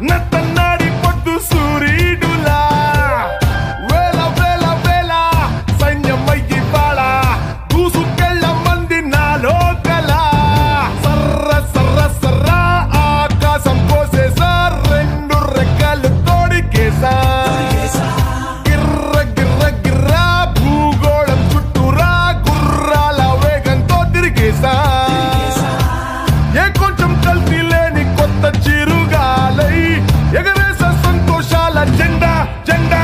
nothing. Agenda